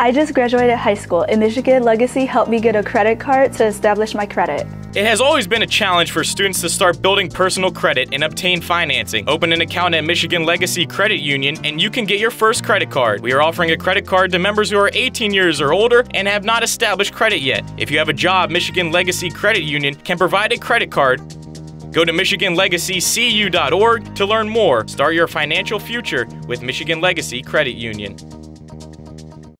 I just graduated high school and Michigan Legacy helped me get a credit card to establish my credit. It has always been a challenge for students to start building personal credit and obtain financing. Open an account at Michigan Legacy Credit Union and you can get your first credit card. We are offering a credit card to members who are 18 years or older and have not established credit yet. If you have a job, Michigan Legacy Credit Union can provide a credit card Go to MichiganLegacyCU.org to learn more. Start your financial future with Michigan Legacy Credit Union.